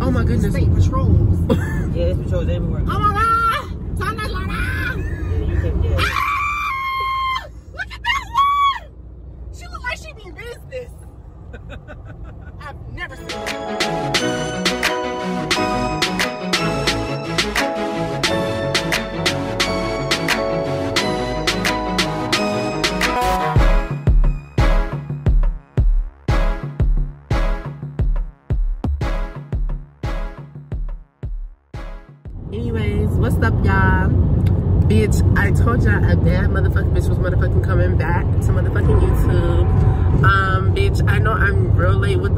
Oh my goodness. State patrols. Yeah, it's patrols everywhere. oh my god! Turn that light on! Yeah, you can, yeah. Ah! Look at that one! She look like she mean business. I've never seen that.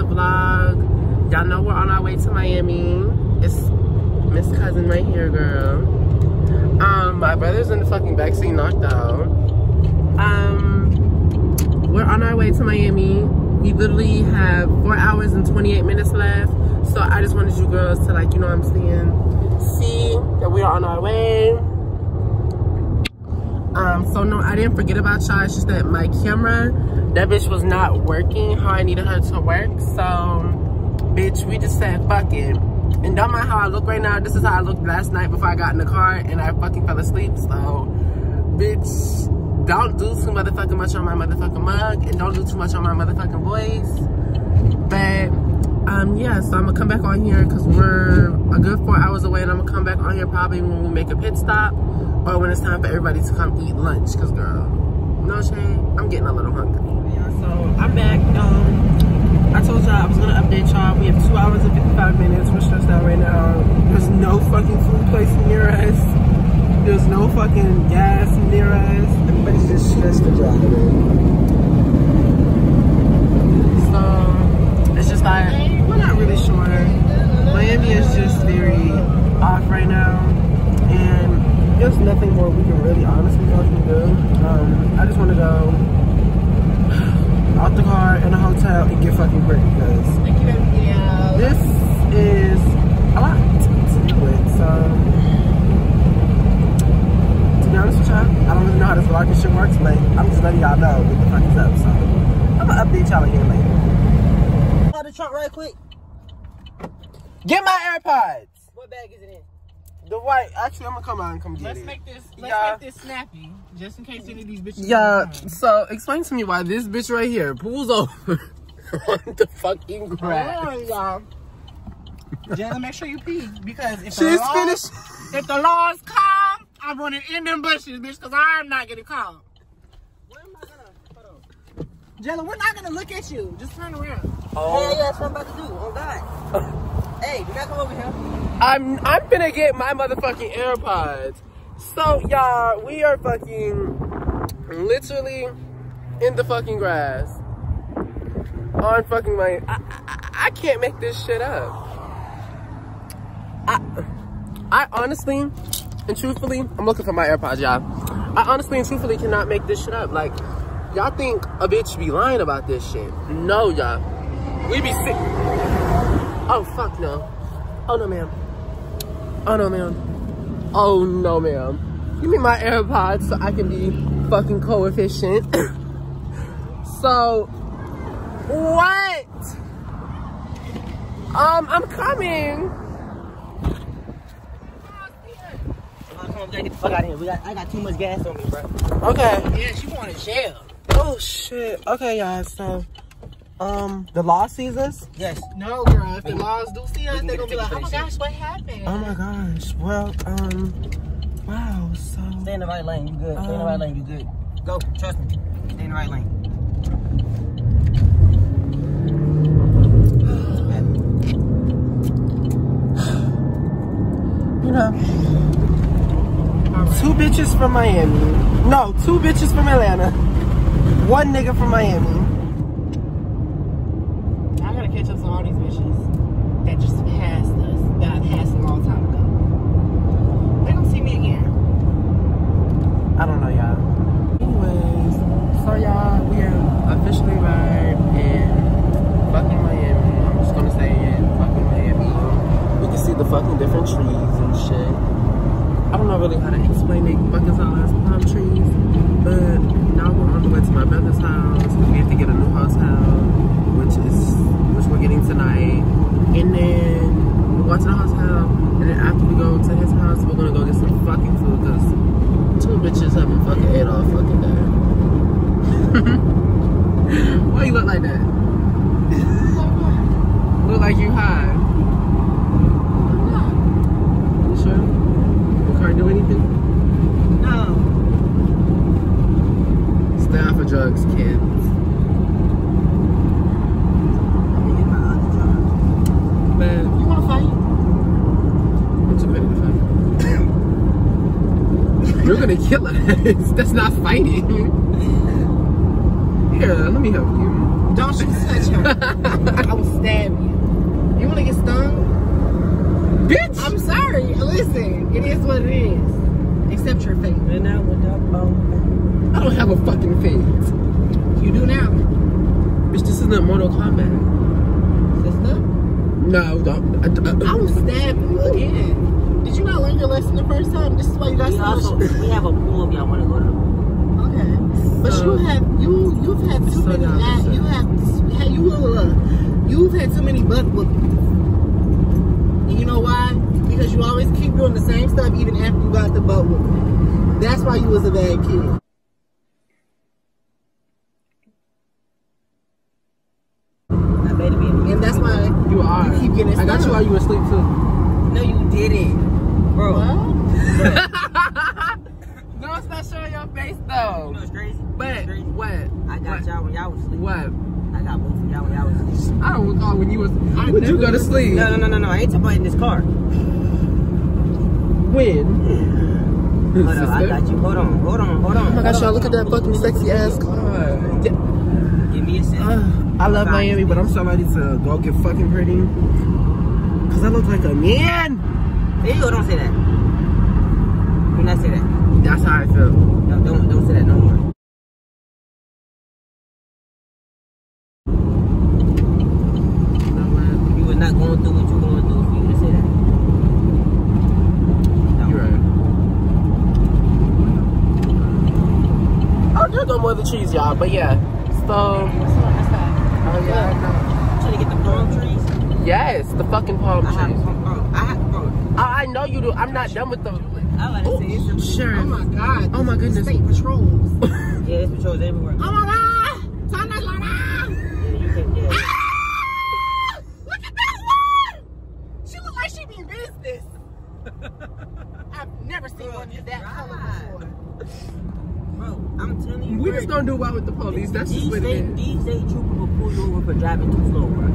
The vlog. Y'all know we're on our way to Miami. It's Miss Cousin right here, girl. Um, my brother's in the fucking backseat knocked out. Um, we're on our way to Miami. We literally have four hours and 28 minutes left. So I just wanted you girls to like, you know what I'm saying, see that we are on our way. Um, so no, I didn't forget about y'all. It's just that my camera, that bitch was not working how I needed her to work. So, bitch, we just said fuck it. And don't mind how I look right now. This is how I looked last night before I got in the car and I fucking fell asleep. So, bitch, don't do too motherfucking much on my motherfucking mug and don't do too much on my motherfucking voice. But um yeah so i'm gonna come back on here because we're a good four hours away and i'm gonna come back on here probably when we make a pit stop or when it's time for everybody to come eat lunch because girl no shade i'm getting a little hungry. Yeah so i'm back. Um i told y'all i was gonna update y'all. We have two hours and 55 minutes. We're stressed out right now. There's no fucking food place near us. There's no fucking gas near us. Everybody's just stressed to drive so it's just like we're not really sure. Miami is just very off right now, and there's nothing more we can really honestly fucking do. Um, I just want to go out the car in a hotel and get fucking quick because Thank you, yeah. this is a lot to deal with. So, to be honest with y'all, I don't really know how this vlogging shit works, but I'm just letting y'all know what the fuck is up. So, I'm gonna update y'all again later. Out the trunk right quick. Get my AirPods. What bag is it in? The white. Actually, I'm gonna come out and come get Let's it. make this. Let's Yeah. make this snappy, just in case any of these bitches. Yeah. come So explain to me why this bitch right here pulls over on the fucking behind. grass. Hold on, y'all. Jayla, make sure you pee because if the She's laws, finished. if the laws come, I'm running in them bushes, bitch, because I'm not getting caught. Where am I gonna? Hold on. Jayla, we're not gonna look at you. Just turn around. Oh, yeah, that's what I'm about to do. Oh God. hey, do not come over here. I'm I'm gonna get my motherfucking AirPods. So y'all, we are fucking literally in the fucking grass on fucking my. I, I, I can't make this shit up. I I honestly and truthfully, I'm looking for my AirPods, y'all. I honestly and truthfully cannot make this shit up. Like, y'all think a bitch be lying about this shit? No, y'all. We be sick. Oh fuck no. Oh no, ma'am. Oh no, ma'am. Oh no, ma'am. Give me my AirPods so I can be fucking coefficient. so, what? Um, I'm coming. Come on, come on, we gotta get the fuck out of here. We got, I got too much gas on me, bro. Okay. Yeah, she going to jail. Oh shit. Okay, y'all, So, um, the law sees us. Yes. No, girl. If the laws do see us, they're gonna be like, "Oh my gosh, what happened?" Oh my gosh. Well, um, wow. So, Stay in the right lane. You good. Stay in the right Um, lane. You good. Go. Trust me. Stay in the right lane. you know, two bitches from Miami. No, two bitches from Atlanta. One nigga from Miami. I gotta catch up to all these bitches that just passed us, that I passed a long time ago. They gonna see me again. I don't know, y'all. Anyways, so y'all, we are officially arrived in fucking Miami. I'm just gonna say it, fucking Miami. We can see the fucking different trees and shit. I don't know really how to explain it, fucking tall ass palm trees, but now we're on the way to my brother's house. We have to get a new hotel, which is which we're getting tonight, and then to the hotel, and then after we go to his house, we're gonna go get some fucking food because two bitches haven't fucking ate all fucking day. Why you look like that? Look like you high. You sure? You can't do anything? No. Stay off of drugs, kids. Let me get my other job. Man, You wanna fight? I'm too ready to fight. You're gonna kill us. That's not fighting. Here, let me help you. Don't you touch her. I will stab you. You wanna get stung? Bitch! I'm sorry. Listen, it is what it is. Accept your fate. And now with that bone. I don't have a fucking face. You do now. Bitch, this isn't Mortal Kombat. Sister, No, don't. I, I will stab you again. Did you not learn your lesson the first time? This is why you got We so also much. we have a pool if y'all want to go to the pool. Okay. But you have you you've had too So many y'all ass, just- you have had you uh, you've had too many butt whoopings. And you know why? Because you always keep doing the same stuff even after you got the butt whooping. That's why you was a bad kid. I better be. And that's why You are. You keep getting I got you while you were asleep too. No, you didn't, bro. what? no, it's not showing your face You though. know what's crazy? But What's crazy? what? I got y'all when y'all was asleep. What? I got both of y'all when y'all was asleep. I don't recall when you was. I Would you go to sleep? No, no, no, no, no. I ain't talking about in this car. When? Hold on, I got you. Hold on, hold on, hold on. Oh my gosh, y'all look at that fucking sexy ass car. Give me a second. Uh, I love Miami, but I'm so ready to go get fucking pretty. Cause I look like a man. Ew, don't say that. Do not say that. That's how I feel. No, don't, don't say that no more. You know what? You were not going through what you're going through you to say that. You're right. There go more the trees, y'all. But yeah. So, oh yeah, Trying to get the palm trees. I. Yes, the fucking palm I have, trees. I have, bro. Oh, I know you do. I'm not done with them. I was to say, it's Oh, sure. Oh my god. Oh my goodness. State patrols. Yeah, there's patrols everywhere. Oh my god. Time to line Yeah, you can, yeah. Ah! Look at that one! She look like she mean business. I've never seen one just that color before. Bro, I'm telling you. We bro, just don't do well with the police. That's just what it is. these state troopers will pull you over for driving too slow, bro.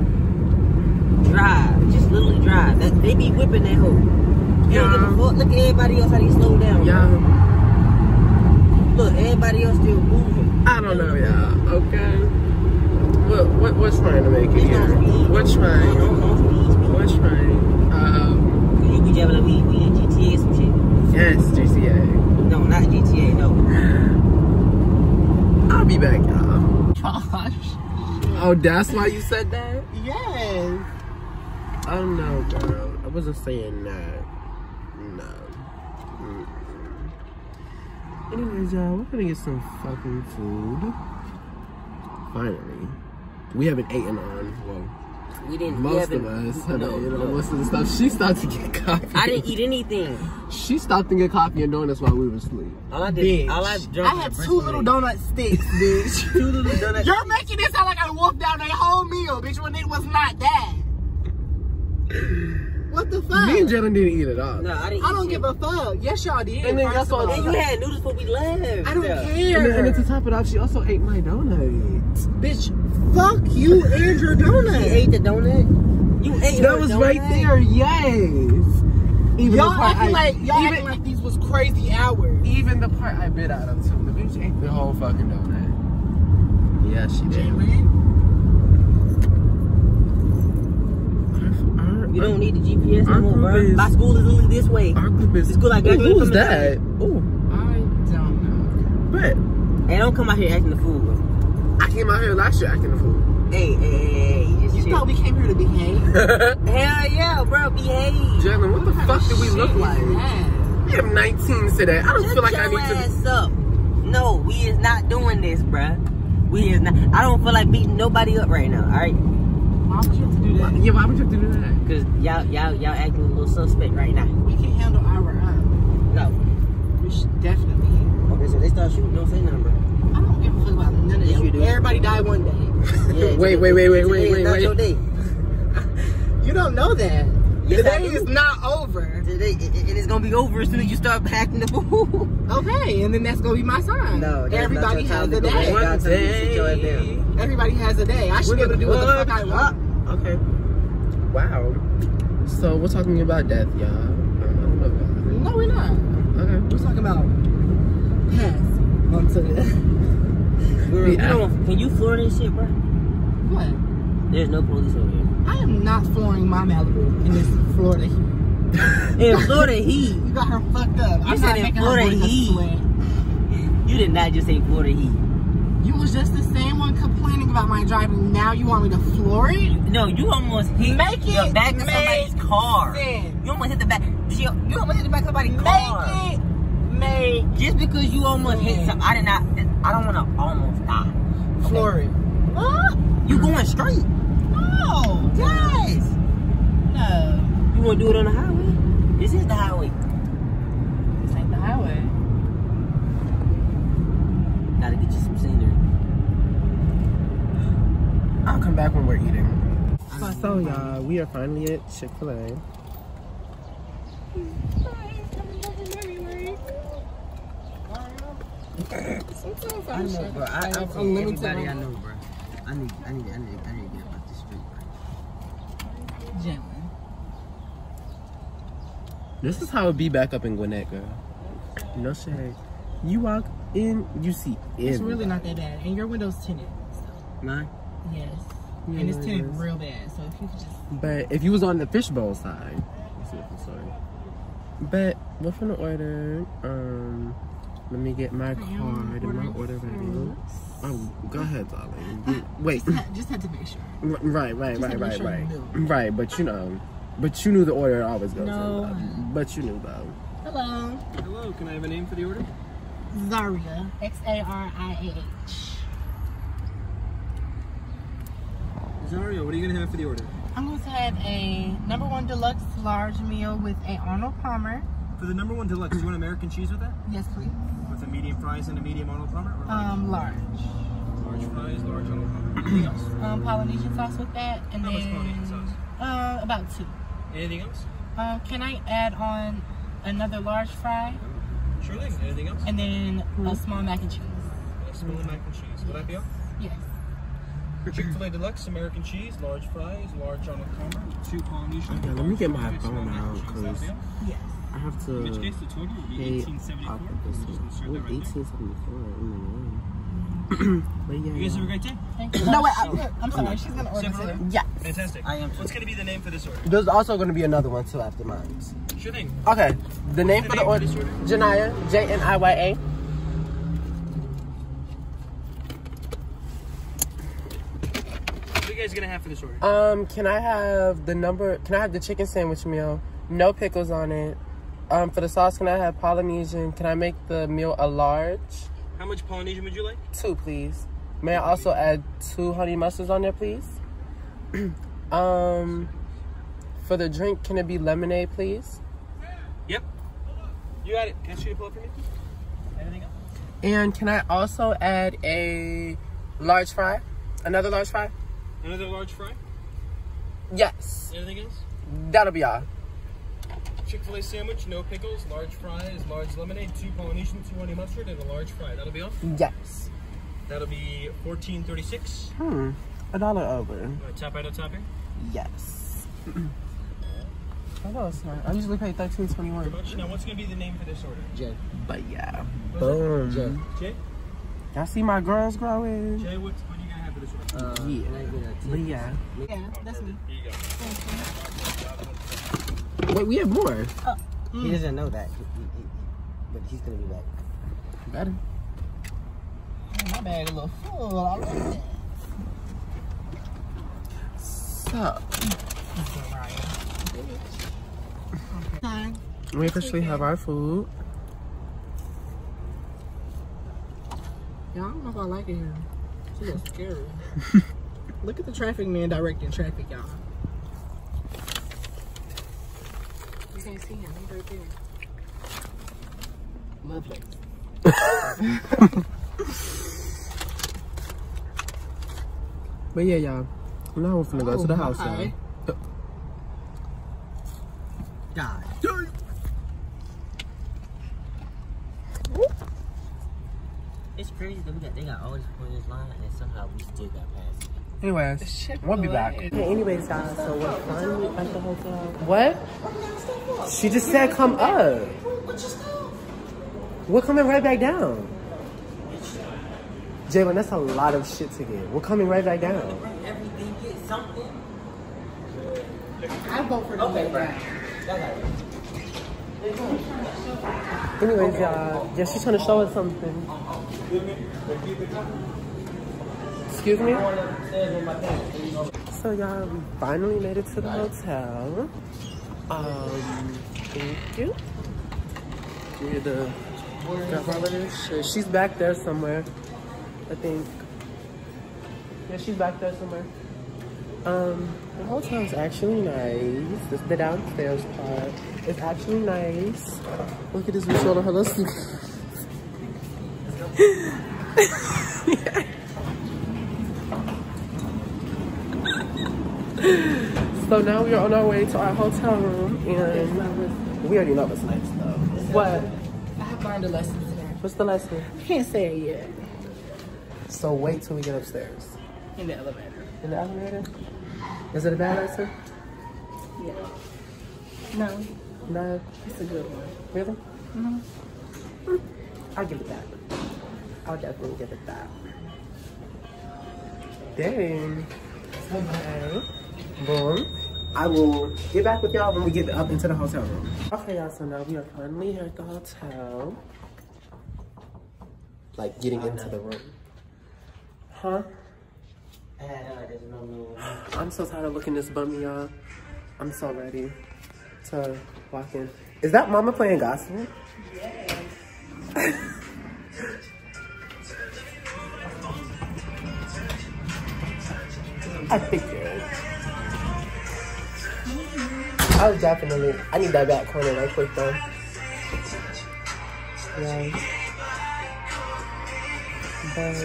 Drive, just literally drive. That, they be whipping that hoe. Don't give a Yeah. fuck. Look at everybody else how they slow down. Yeah. Look, everybody else still moving. I don't know, y'all. Okay. What what what's trying to make it here? on speed. What trying? don't, don't speed, speed. What trying? Um. You be jabbing like we, we in GTA some shit. Yes, GTA. No, not GTA, no. I'll be back, y'all. Gosh. Oh, that's why you said that? Yes. Oh no, girl. I wasn't saying that. No. Mm-mm. Anyways, y'all, we're gonna get some fucking food. Finally. We haven't eaten on, well, We didn't. we most of us haven't No, eaten no. on most of the stuff. She stopped to get coffee. I didn't eat anything. She stopped to get coffee and donuts while we were asleep. All I did, Bitch. all I drank I had two milk. little donut sticks, bitch. Two little donuts. You're making it sound like I wolfed down a whole meal, bitch, when it was not that. What the fuck? Me and Jalen didn't eat it all. No, I didn't. I eat don't shit. give a fuck. Yes, y'all did. And then first guess of what? all. And you had noodles before we left. I don't Yeah. care. And then, and then to top it off, she also ate my donuts. Bitch, fuck you and your donut. You ate the donut. You ate That her was donut? right there, yes. Even Y'all acting I, like y'all even, acting like these was crazy hours. even the part I bit out of too. The bitch ate the whole fucking donut. Yeah, she did. Our, You don't need the GPS Our no more, bro. is- My school is only this way. our group is. The school I Ooh, graduated who's from that? Oh, I don't know. but Hey, don't come out here acting the fool. I came out here last year acting a fool. Hey, hey, hey, hey. You chill. thought we came here to behave? Hell yeah, bro, behave. Jalen, what the fuck do we look like? that? I am 19 today. I don't Shut feel like I your need to. ass up. No, we is not doing this, bruh. We is not. I don't feel like beating nobody up right now. All right. Why would you have to do that? Yeah, why would you have to do that? Cause y'all y'all y'all acting a little suspect right now. We can handle our own. No. We should definitely. Okay, so they start shooting. Don't say nothing, bro. I don't give a fuck about none of Yes, that. you do. Everybody die one day. Yeah, Wait, today- wait, wait, wait, today wait, wait, not wait. your day. You don't know that. Yes, the day is not over. Today, it, it- it is gonna be over as soon as you start packing the food. Okay, and then that's gonna be my sign. No, everybody has a to go day. back. God tell you to sit your ass down. Everybody has a day. I should be able to do what the fuck I want. Okay. Wow. So we're talking about death, y'all. I don't know No, we're not. Okay. We're talking about passing onto the Girl, Yeah. don't- can you floor this shit, bro? what? There's no police over here. I am not flooring my Malibu in this Florida heat. In Florida heat. You got her fucked up. I'm said not in Florida her break a heat. You did not just say Florida heat. You was just the same one complaining about my driving. Now you want me to floor it? No, you almost hit Make the back of somebody's car. sense. You almost hit the back. You, you almost hit the back of somebody's car. Make it make Just because you almost hit sense. some, I did not. I don't want to almost die. floor it. What? You going straight? No. Yes. No. You want to do it on the highway? This is the highway. This ain't the highway. Gotta get you some scenery. I'll come back when we're eating. So y'all, we are finally at Chick-fil-A. Sometimes I know, bro. I, I, have tell unlimited everybody I know, bro. I need, I need, I need, I need to get about this street, bro. Gently. This is how it be back up in Gwinnett, girl. No shade. You walk in, you see It's really not that bad. And your window's tinted. So, Mine? yes. Yeah, and it's tinted is. real bad. So if you could just. But if you was on the fishbowl side, it's a different story. But we're finna order. Um, let me get my card and my order ready. Oh, go ahead, darling. You- Wait, Just had, just had to make sure. right, right, Just right, right, right, right. But you know, but you knew the order always goes. No. in, but you knew though. Hello. Hello, can I have a name for the order? Xariah. X A R I A H. Xariah, what are you gonna have for the order? I'm going to have a number one deluxe large meal with a Arnold Palmer. For the number one deluxe, do you want American cheese with that? Yes, please. With a medium fries and a medium Arnold Palmer? Or large? Um, large. large fries, large Arnold Palmer. Anything else? Um, Polynesian sauce with that, and How much then Polynesian sauce? uh, about two. Anything else? Um, can I add on another large fry Sure thing. Anything else? and then a small mac and cheese? A small mac and cheese. Would that be all? Yes. Chick-fil-A Deluxe, American cheese, large fries, large Arnold Palmer, two Polynesian. Okay, let me get my large small phone out, cheese. That'd 'cause- be all? Yes. I have to. In which case, the total would be pay 1874. off of I'm this just gonna one. insert that What, right there. 1874? But yeah. You guys have a great day. Thank you. No, wait. I, I'm sorry. She's gonna order Separate? Yeah. Fantastic. I am. What's gonna be the name for this order? There's also going to be another one too after mine. Sure thing. Okay. The name the for the order, for order? Jniya, J N I Y A. What are you guys gonna have for this order? Um, can I have the number? Can I have the chicken sandwich meal? No pickles on it. Um, for the sauce, can I have Polynesian? Can I make the meal a large? How much Polynesian would you like? Two, please. May I also add two honey mustards on there, please? um, for the drink, can it be lemonade, please? Yep. You got it. Can you pull up for me? Anything else? And can I also add a large fry? Another large fry? Another large fry? Yes. Anything else? That'll be all. Chick-fil-A sandwich, no pickles, large fries, large lemonade, two Polynesian, two honey mustard, and a large fry. That'll be all? Yes. That'll be fourteen thirty-six. Hmm. A dollar over. Uh, top right on top here. Yes. I know. I usually pay thirteen twenty Very Now, what's gonna be the name for this order? Jay. But yeah. What's it? Boom. Jay? Y'all see my girls growing? Jay, what, what are you gonna have for this order? Uh, Yeah. I get a But yeah. Yeah, that's me. Here you go. Thank you. Wait, we have more. Oh. He doesn't know that, He- he- he- but he's gonna be back. Better. Oh, my bag a little full. I like that. So Hi. we officially have our food. Yeah, I don't know if I like it here. She looks scary. Look at the traffic man directing traffic, y'all. You can't see. Lovely. But yeah, y'all. Now we're finna go to the Oh, house. It's crazy that we got they got all this on this line and somehow we still got past it. Anyways, we'll be back. Okay, anyways, guys, so we're finally at the hotel. What? She just said come up. We're coming right back down. Jalen, that's a lot of shit to get. We're coming right back down. Everything get something. I vote for the Okay, okay, bro. Y'all got it. Anyways, y'all, yeah, she's trying to show us something. Excuse me? So, y'all, we finally made it to the hotel. Um, thank you. We're the grandmother. She's back there somewhere, I think. Yeah, she's back there somewhere. Um, the hotel is actually nice. The downstairs part. It's actually nice. Look at this visual of her. Let's see. So now we are on our way to our hotel room, and we already know what's next, though. What? I have learned a lesson today. What's the lesson? I can't say it yet. So wait till we get upstairs. In the elevator. In the elevator? Is it a bad lesson? Yeah. No, No. it's a good one. Really? Mhm. I'll give it that. I'll definitely give it that. Dang. Okay. Boom. I will get back with y'all when we get up into the hotel room. Okay, y'all, so now we are finally here at the hotel. Like getting into the room. Huh? There's no no. I'm so tired of looking this bummy, y'all. I'm so ready to walk in. Is that mama playing gospel? I figured. I was definitely, I need that back corner right quick though. Yeah. But,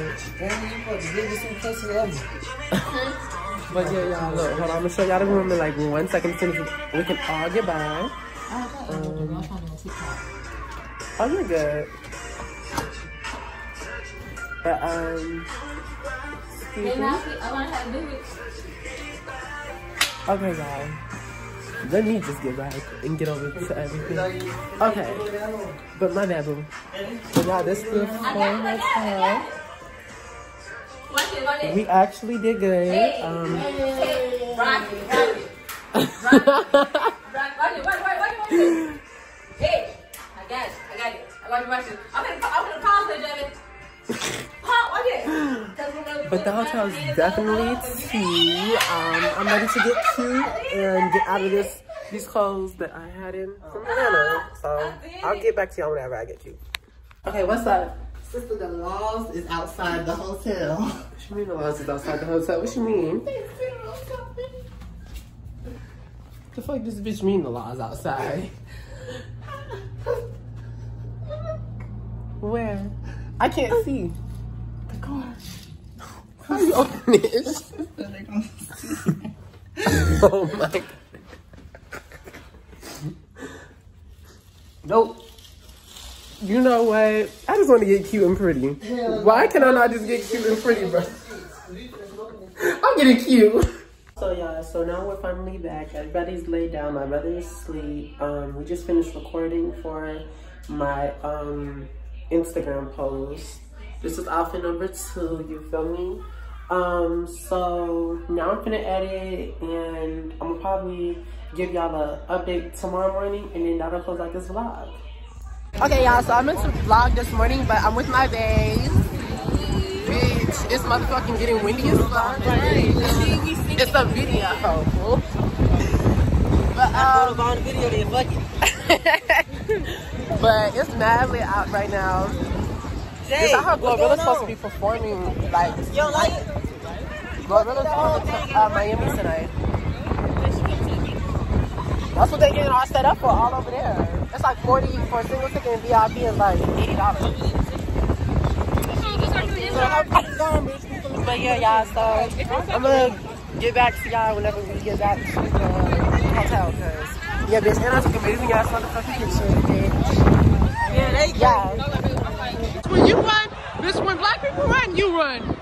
but yeah, y'all, look, hold on, I'm gonna show y'all the room in like one second as soon as we can all get by. Um, oh, you're good. But, um, excuse me. Okay, guys. Let me just get back and get over to everything. Okay. But my bad, boo. So now this is full hotel. We actually did good. Um, Hey, I got it. I got it. I got your question. I'm gonna, I'm gonna pause it, Devin. But the hotel is definitely tea. Um, I'm ready to get cute and get out of this these clothes that I had in from Atlanta. So I'll get back to y'all whenever I get cute. Okay, what's up? Sister, the laws is outside the hotel. What you mean the laws is outside the hotel? What you mean? The fuck does this bitch mean the laws outside? Where? I can't see. Gosh. How you open this? Oh my. Nope. You know what? I just want to get cute and pretty. Why can I not just get cute and pretty, bro? I'm getting cute. So yeah, so now we're finally back. Everybody's laid down. My brother is asleep. Um, we just finished recording for my um Instagram post. This is outfit number two. You feel me? Um, so now I'm gonna edit and I'm gonna probably give y'all an update tomorrow morning and then that'll close out this vlog. Okay, y'all, so I meant to vlog this morning, but I'm with my babe. Bitch, it's motherfucking getting windy as fuck. It's a video. But, um, Photos on the video, then fuck but it's madly out right now. Jay, how what's Glorilla's supposed to be performing, like, don't like going to uh, Miami tonight. That's what they getting all set up for all over there. It's like 40 for a single ticket and VIP is like $80. But yeah, y'all, so I'm gonna get back to y'all whenever we get back to the hotel, cause yeah, bitch, and I took amazing ass motherfucking picture, bitch. Yeah, they Yeah. When you run, bitch, when black people run, you run.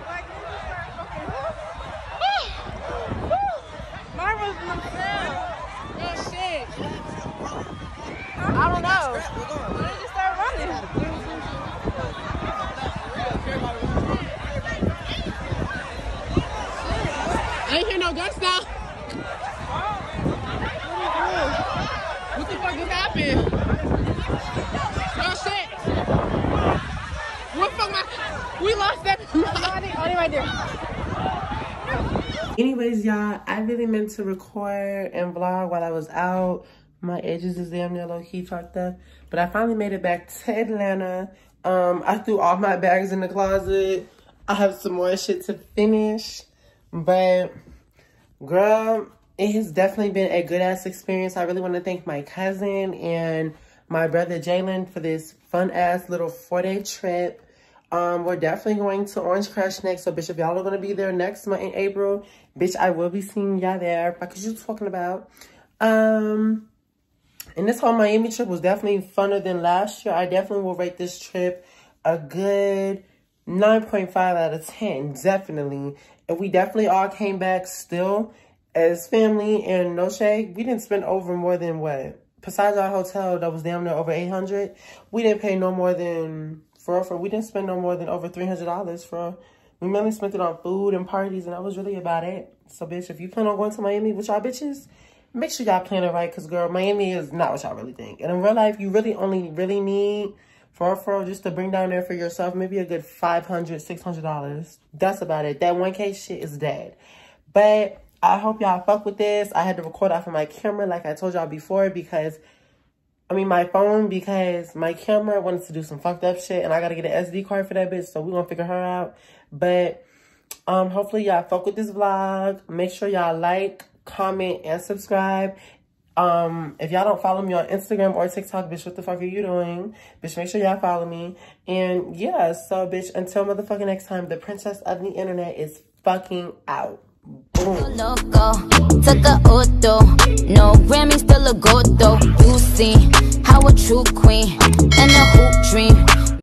Now. What the fuck just happened? Oh shit. What fuck my we lost that only right there. Anyways, y'all, I really meant to record and vlog while I was out. My edges is damn near low key fucked up. But I finally made it back to Atlanta. Um, I threw all my bags in the closet. I have some more shit to finish. But girl, it has definitely been a good ass experience. I really want to thank my cousin and my brother Jalen for this fun ass little four day trip. Um, we're definitely going to Orange Crush next. So, bitch, if y'all are going to be there next month in April, bitch, I will be seeing y'all there. What you talking about? Um, and this whole Miami trip was definitely funner than last year. I definitely will rate this trip a good 9.5 out of 10. Definitely. And we definitely all came back still as family and no shade. We didn't spend over more than what? Besides our hotel that was damn near over 800 we didn't pay no more than for for we didn't spend no more than over $300 for we mainly spent it on food and parties and that was really about it. So bitch, if you plan on going to Miami with y'all bitches, make sure y'all plan it right because girl, Miami is not what y'all really think. And in real life, you really only really need for for just to bring down there for yourself, maybe a good $500, $600. That's about it. That 1K shit is dead. But I hope y'all fuck with this. I had to record off of my camera like I told y'all before because, I mean my phone because my camera wanted to do some fucked up shit and I gotta get an SD card for that bitch. So we're gonna figure her out. But um, hopefully y'all fuck with this vlog. Make sure y'all like, comment, and subscribe. Um, if y'all don't follow me on Instagram or TikTok, bitch, what the fuck are you doing? Bitch, make sure y'all follow me. And yeah, so bitch, until motherfucking next time, the princess of the internet is fucking out. Loco, took a auto. No Grammy, still a gold though. You see how a true queen and a hoop dream.